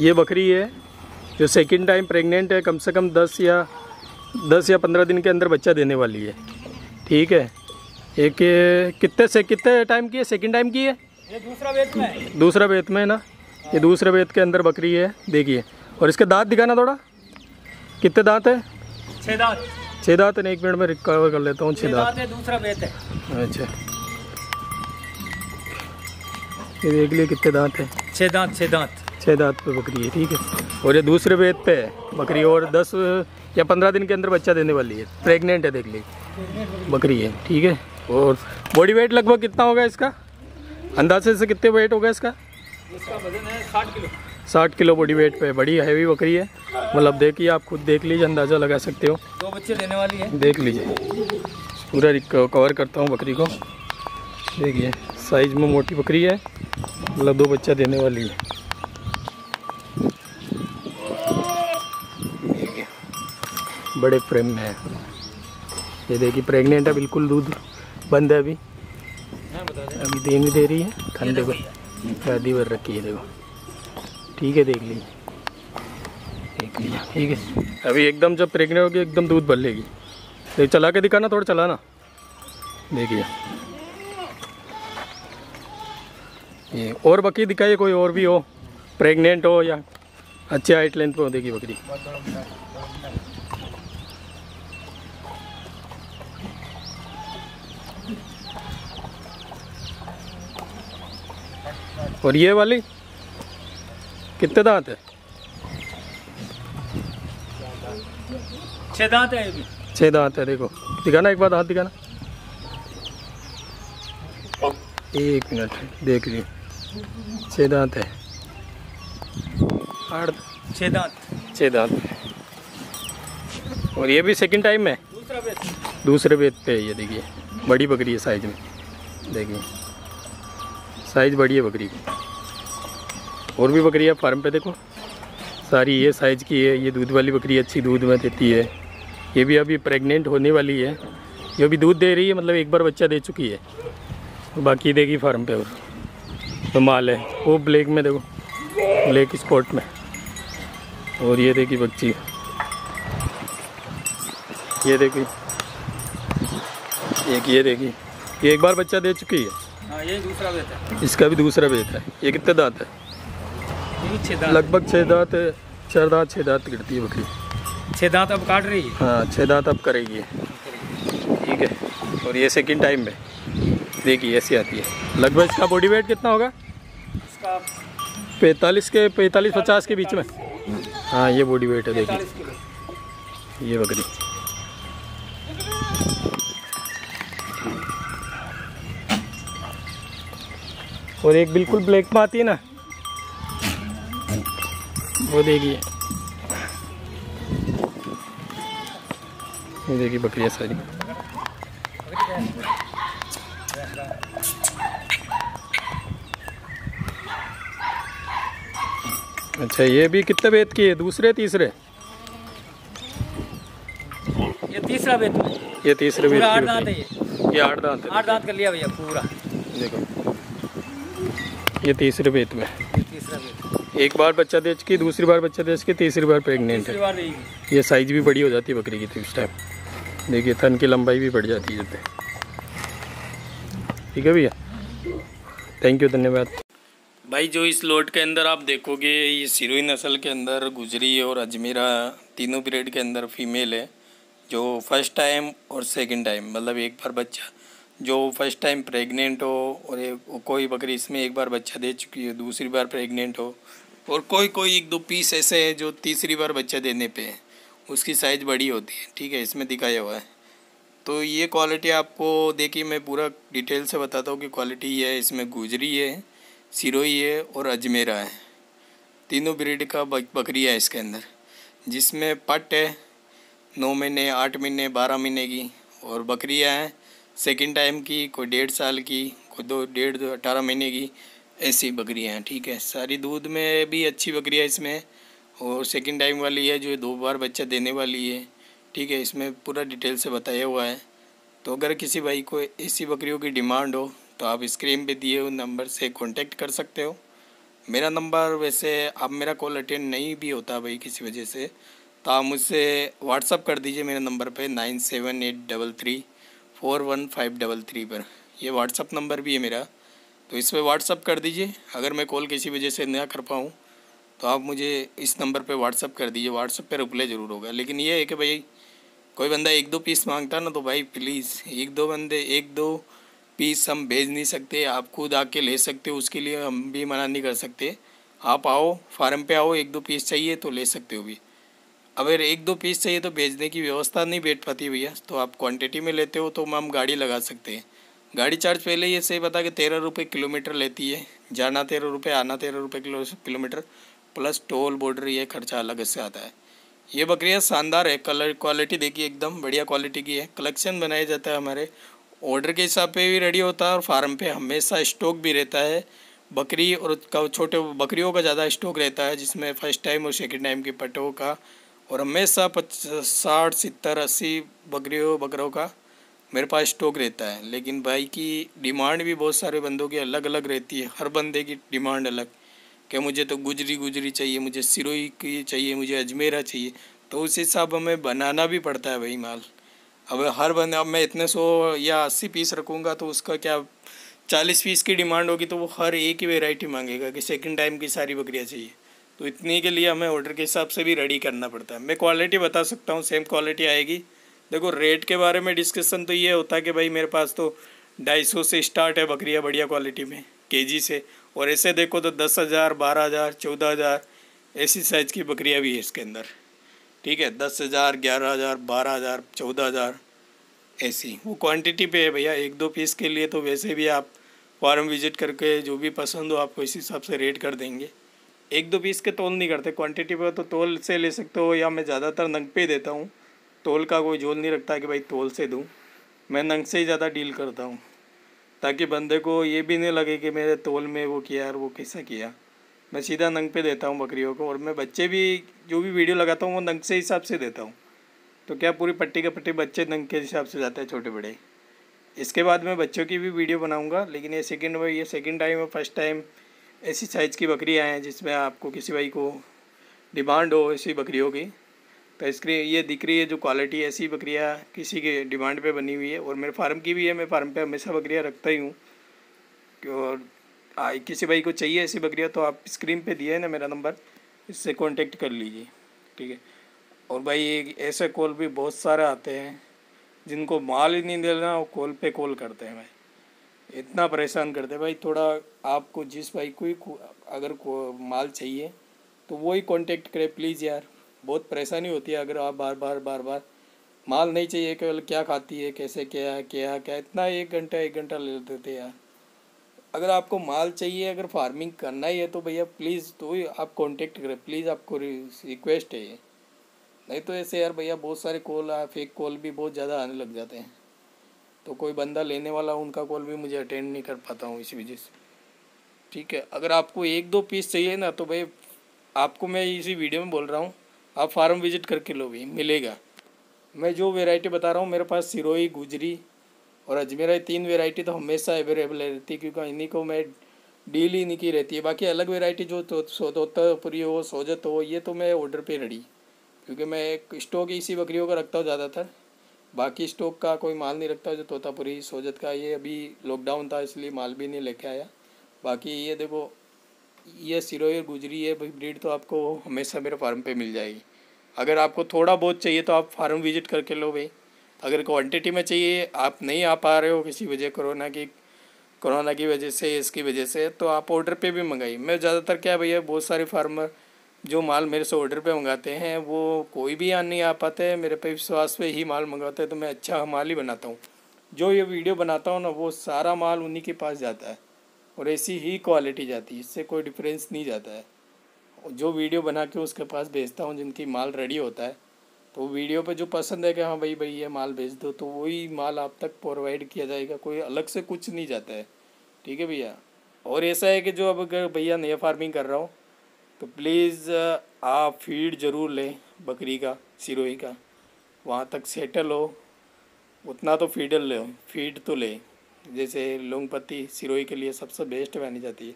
ये बकरी है जो सेकेंड टाइम प्रेग्नेंट है कम से कम दस या दस या पंद्रह दिन के अंदर बच्चा देने वाली है। ठीक है? एक कितने से कितने टाइम की है? सेकेंड टाइम की है? ये दूसरा बेत में है। दूसरा वेत में है ना? ये दूसरे बेत के अंदर बकरी है देखिए। और इसके दांत दिखाना थोड़ा। कितने दांत है? छः दांत। छः दांत है एक मिनट में रिकवर कर लेता हूँ छः दांत है दूसरा वेत है। अच्छा। ये देख लिए कितने दांत है। छः दांत छः दांत। छः दांत पे बकरी है ठीक है? और ये दूसरे वेद पे है बकरी और दस या पंद्रह दिन के अंदर बच्चा देने वाली है। प्रेग्नेंट है देख ली। बकरी है ठीक है? और बॉडी वेट लगभग कितना होगा इसका? अंदाजे से कितने वेट होगा इसका? इसका वज़न है साठ किलो। साठ किलो बॉडी वेट पे बड़ी हैवी बकरी है। मतलब देखिए आप खुद देख लीजिए अंदाज़ा लगा सकते हो। दो बच्चे देने वाली है। देख लीजिए। पूरा कवर करता हूँ बकरी को। देखिए साइज़ में मोटी बकरी है। मतलब दो बच्चा देने वाली है। बड़े फ्रेम में है। ये देखिए प्रेग्नेंट है बिल्कुल दूध बंद है अभी। हाँ अभी दे नहीं दे रही है। ठंडे को शादी भर रखी है देखो। ठीक है देख लीजिए। देख लीजिए ठीक है। अभी एकदम जब प्रेग्नेंट होगी एकदम दूध भर लेगी। देख चला के दिखाना थोड़ा चलाना। देखिए। ये और बकरी दिखाइए कोई और भी हो प्रेग्नेंट हो या अच्छे हाइट लेंथ पे हो देखिए बकरी। और ये वाली? कितने दांत है? छह दांत है ये छः दांत है देखो। दिखाना एक बार दांत दिखाना। एक मिनट देख ली छः दांत है। आठ छह दांत। छः दांत और ये भी सेकंड टाइम में दूसरा वेद पे है ये देखिए। बड़ी बकरी है साइज़ में। देखिए। साइज़ बड़ी है बकरी की। और भी बकरी है फार्म पे देखो। सारी ये साइज़ की है, ये दूध वाली बकरी अच्छी दूध में देती है। ये भी अभी प्रेग्नेंट होने वाली है। ये भी दूध दे रही है मतलब एक बार बच्चा दे चुकी है। बाकी देगी फार्म पे और। तो माल है, वो ब्लैक में देखो, ब्लैक स्पॉट में। और ये देखी बच्ची। ये देखी। एक ये देखी। ये एक बार बच्चा दे चुकी हाँ। ये दूसरा वेत है। इसका भी दूसरा बेत है। ये कितने दांत है? ये छह दांत। लगभग छः दांत है चार दांत छः दांत गिरती है बकरी। छह दांत अब काट रही है। हाँ छः दांत अब करेगी। ठीक है। और ये सेकंड टाइम में देखिए ऐसी आती है। लगभग इसका बॉडी वेट कितना होगा? इसका पैंतालीस के पैंतालीस पचास के बीच में। हाँ ये बॉडी वेट है देखिए। ये बकरी। और एक बिल्कुल ब्लैक में आती है ना। वो देखिए। ये देखिए बकरियाँ सारी। अच्छा ये भी कितने वेद की है? दूसरे तीसरे? ये तीसरा वेत ये तीसरे है ये। ये आठ दांत आठ दांत कर लिया भैया पूरा। देखो। ये तीसरे वेद में। एक बार बच्चा दे चुकी दूसरी बार बच्चा दे चुकी तीसरी बार प्रेग्नेंट तीसरी है ये साइज़ भी बड़ी हो जाती है बकरी की थी उस टाइम देखिए थन की लंबाई भी बढ़ जाती है ठीक है भैया? थैंक यू धन्यवाद। भाई जो इस लोट के अंदर आप देखोगे ये सिरोही नस्ल के अंदर गुजरी और अजमेरा तीनों पीरियड के अंदर फीमेल है जो फ़र्स्ट टाइम और सेकंड टाइम मतलब एक बार बच्चा जो फ़र्स्ट टाइम प्रेग्नेंट हो और एक कोई बकरी इसमें एक बार बच्चा दे चुकी है, दूसरी बार प्रेग्नेंट हो और कोई कोई एक दो पीस ऐसे है जो तीसरी बार बच्चा देने पे है। उसकी साइज़ बड़ी होती है, ठीक है, इसमें दिखाया हुआ है। तो ये क्वालिटी आपको देखिए, मैं पूरा डिटेल से बताता हूँ कि क्वालिटी ये है, इसमें गुजरी है, सिरोही है और अजमेरा है। तीनों ब्रीड का बक- बकरी है इसके अंदर, जिसमें पट है, नौ महीने, आठ महीने, बारह महीने की और बकरियाँ हैं। सेकंड टाइम की, कोई डेढ़ साल की, कोई दो, डेढ़ दो, अठारह महीने की ऐसी बकरियाँ हैं, ठीक है? सारी दूध में भी अच्छी बकरियाँ इसमें, और सेकेंड टाइम वाली है जो दो बार बच्चा देने वाली है, ठीक है? इसमें पूरा डिटेल से बताया हुआ है। तो अगर किसी भाई को ऐसी बकरियों की डिमांड हो तो आप स्क्रीन पे दिए हुए नंबर से कांटेक्ट कर सकते हो। मेरा नंबर वैसे अब मेरा कॉल अटेंड नहीं भी होता भाई किसी वजह से तो आप मुझसे व्हाट्सअप कर दीजिए मेरे नंबर पे nine seven eight double three. Four one five double three पर। ये व्हाट्सअप नंबर भी है मेरा। तो इस पर व्हाट्सअप कर दीजिए। अगर मैं कॉल किसी वजह से ना कर पाऊँ तो आप मुझे इस नंबर पे व्हाट्सअप कर दीजिए। व्हाट्सअप पे रिप्लाई ज़रूर होगा। लेकिन ये है कि भाई, कोई बंदा एक दो पीस माँगता ना तो भाई प्लीज़ एक दो बंदे, एक दो पीस हम भेज नहीं सकते। आप खुद आके ले सकते हो, उसके लिए हम भी मना नहीं कर सकते। आप आओ, फार्म पे आओ, एक दो पीस चाहिए तो ले सकते हो भी। अगर एक दो पीस चाहिए तो भेजने की व्यवस्था नहीं बैठ पाती भैया। तो आप क्वांटिटी में लेते हो तो हम गाड़ी लगा सकते हैं। गाड़ी चार्ज पहले ये सही बता कि तेरह रुपये किलोमीटर लेती है। जाना तेरह रुपये आना तेरह रुपये kilo, kilometre. Plus toll border ये खर्चा अलग से आता है। ये बकरियाँ शानदार है। कलर क्वालिटी देखिए एकदम बढ़िया क्वालिटी की है। कलेक्शन बनाया जाता है हमारे। ऑर्डर के हिसाब पे भी रेडी होता है और फार्म पे हमेशा स्टॉक भी रहता है। बकरी और छोटे बकरियों का ज़्यादा स्टॉक रहता है, जिसमें फ़र्स्ट टाइम और सेकेंड टाइम के पटों का और हमेशा साठ, सत्तर, अस्सी बकरियों, बकरों का मेरे पास स्टॉक रहता है। लेकिन भाई की डिमांड भी बहुत सारे बंदों की अलग अलग रहती है। हर बंदे की डिमांड अलग। कि मुझे तो गुजरी गुजरी चाहिए, मुझे सिरोई की चाहिए, मुझे अजमेरा चाहिए। तो उस हिसाब हमें बनाना भी पड़ता है भाई माल। अब हर बंदे, अब मैं इतने सौ या अस्सी पीस रखूँगा तो उसका क्या चालीस पीस की डिमांड होगी तो वो हर एक ही वेराइटी मांगेगा कि सेकंड टाइम की सारी बकरियाँ चाहिए। तो इतने के लिए हमें ऑर्डर के हिसाब से भी रेडी करना पड़ता है। मैं क्वालिटी बता सकता हूँ सेम क्वालिटी आएगी। देखो रेट के बारे में डिस्कशन तो ये होता है कि भाई मेरे पास तो ढाई सौ से स्टार्ट है बकरियाँ बढ़िया क्वालिटी में के से। और ऐसे देखो तो दस हज़ार, बारह हज़ार, चौदह हज़ार, ऐसी साइज़ की बकरियाँ भी है इसके अंदर। ठीक है, दस हज़ार, ग्यारह हज़ार, बारह हज़ार, चौदह हज़ार, ऐसी। वो क्वांटिटी पे है भैया, एक दो पीस के लिए तो वैसे भी आप फार्म विज़िट करके जो भी पसंद हो, आपको इस हिसाब से रेट कर देंगे। एक दो पीस के तोल नहीं करते। क्वांटिटी पर तो तोल से ले सकते हो या मैं ज़्यादातर नंग पे देता हूँ। तोल का कोई झोल नहीं रखता कि भाई तोल से दूँ। मैं नंग से ही ज़्यादा डील करता हूँ। ताकि बंदे को ये भी नहीं लगे कि मेरे तोल में वो किया और वो कैसा किया। मैं सीधा नंग पे देता हूँ बकरियों को और मैं बच्चे भी, जो भी वीडियो लगाता हूँ वो नंग से हिसाब से देता हूँ। तो क्या पूरी पट्टी के पट्टी बच्चे नंग के हिसाब से जाते हैं छोटे बड़े। इसके बाद मैं बच्चों की भी वीडियो बनाऊँगा, लेकिन ये सेकेंड ये सेकेंड टाइम है फ़र्स्ट टाइम ऐसी साइज़ की बकरियाँ हैं जिसमें आपको किसी भाई को डिमांड हो ऐसी बकरियों की। तो इसके ये दिख रही है जो क्वालिटी ऐसी बकरियाँ किसी के डिमांड पे बनी हुई है और मेरे फार्म की भी है मैं फार्म पे हमेशा बकरियाँ रखता ही हूँ। और आ, किसी भाई को चाहिए ऐसी बकरियाँ तो आप स्क्रीन पे दिए है ना मेरा नंबर इससे कांटेक्ट कर लीजिए ठीक है? और भाई ऐसे कॉल भी बहुत सारे आते हैं जिनको माल ही नहीं देना वो कॉल पे कॉल करते हैं भाई। इतना परेशान करते भाई, थोड़ा आपको जिस भाई को ही अगर को माल चाहिए तो वो ही कॉन्टेक्ट करे प्लीज़ यार। बहुत परेशानी होती है अगर आप बार बार बार बार। माल नहीं चाहिए, केवल क्या खाती है, कैसे, क्या है, क्या क्या इतना एक घंटा एक घंटा ले लेते थे यार। अगर आपको माल चाहिए, अगर फ़ार्मिंग करना ही है तो भैया प्लीज़ तो आप कांटेक्ट करें। प्लीज़ आपको रिक्वेस्ट है ये। नहीं तो ऐसे यार, भैया, बहुत सारे कॉल फेक कॉल भी बहुत ज़्यादा आने लग जाते हैं। तो कोई बंदा लेने वाला, उनका कॉल भी मुझे अटेंड नहीं कर पाता हूँ इसी वजह से। ठीक है, अगर आपको एक दो पीस चाहिए ना तो भाई आपको मैं इसी वीडियो में बोल रहा हूँ, आप फार्म विज़िट करके लो भी मिलेगा। मैं जो वेराइटी बता रहा हूँ, मेरे पास सिरोही, गुजरी और अजमेरा तीन वेराइटी तो हमेशा अवेलेबल रहती है, क्योंकि इन्हीं को मैं डील ही नहीं की रहती है। बाकी अलग वेराइटी जो तो सोतोतापुरी हो, सोजत हो, ये तो मैं ऑर्डर पे रेडी क्योंकि मैं एक स्टॉक इसी बकरियों का रखता हूँ ज़्यादातर। बाकी स्टॉक का कोई माल नहीं रखता जो तोतापुरी, सोजत का, ये अभी लॉकडाउन था इसलिए माल भी नहीं लेके आया। बाकी ये देखो, ये सिरोही गुजरी है, भाई ब्रीड तो आपको हमेशा मेरे फार्म पे मिल जाएगी। अगर आपको थोड़ा बहुत चाहिए तो आप फार्म विज़िट करके लो भाई। अगर क्वांटिटी में चाहिए, आप नहीं आ पा रहे हो किसी वजह कोरोना की कोरोना की वजह से, इसकी वजह से तो आप ऑर्डर पे भी मंगाइए। मैं ज़्यादातर क्या भैया, बहुत सारे फार्मर जो माल मेरे से ऑर्डर पे मंगाते हैं, वो कोई भी यहाँ नहीं आ पाते मेरे पे विश्वास पे ही माल मंगाते हैं तो मैं अच्छा माल ही बनाता हूँ। जो ये वीडियो बनाता हूँ ना, वो सारा माल उन्हीं के पास जाता है और ऐसी ही क्वालिटी जाती है, इससे कोई डिफरेंस नहीं जाता है। जो वीडियो बना के उसके पास भेजता हूँ, जिनकी माल रेडी होता है तो वीडियो पे जो पसंद है कि हाँ भाई भाई ये माल भेज दो तो वही माल आप तक प्रोवाइड किया जाएगा, कोई अलग से कुछ नहीं जाता है। ठीक है भैया? और ऐसा है कि जो अब अगर भैया नया फ़ार्मिंग कर रहा हो तो प्लीज़ आप फ़ीड ज़रूर लें बकरी का, सिरोही का। वहाँ तक सेटल हो, उतना तो फीडर ले फ़ीड तो ले। जैसे लोंग पत्ती सिरोही के लिए सबसे बेस्ट मानी जाती है।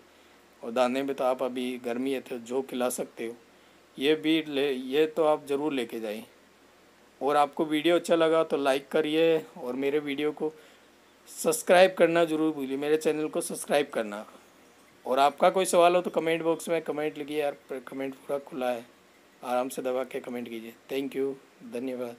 और दाने में तो आप अभी गर्मी है तो जो खिला सकते हो। ये भी ले, ये तो आप ज़रूर लेके जाइए और आपको वीडियो अच्छा लगा तो लाइक करिए और मेरे वीडियो को सब्सक्राइब करना ज़रूर भूलिए। मेरे चैनल को सब्सक्राइब करना। और आपका कोई सवाल हो तो कमेंट बॉक्स में कमेंट लिखिए यार कमेंट पूरा खुला है। आराम से दबा के कमेंट कीजिए। थैंक यू धन्यवाद।